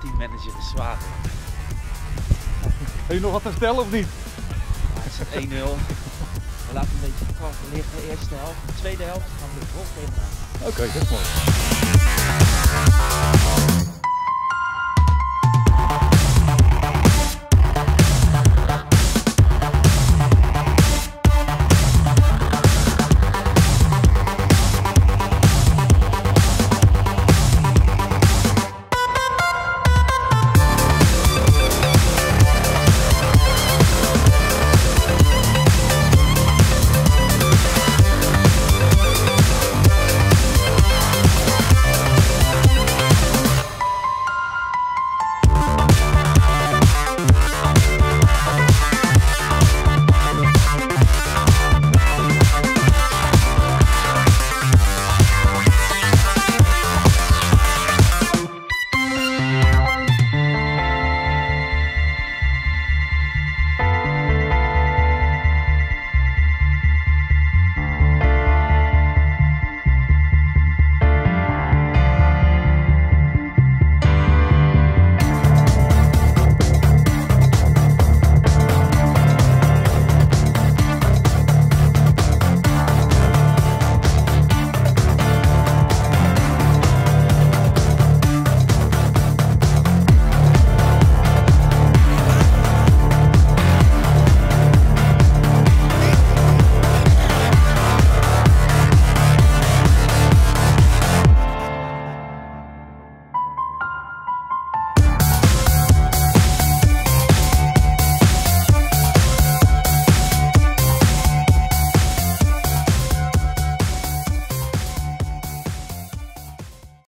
Teammanager is zwaar. Heb je nog wat te vertellen of niet? Ja, het is 1-0. We laten een beetje kracht liggen. de Eerste helft. De tweede helft gaan we de vol. Oké, dat is mooi.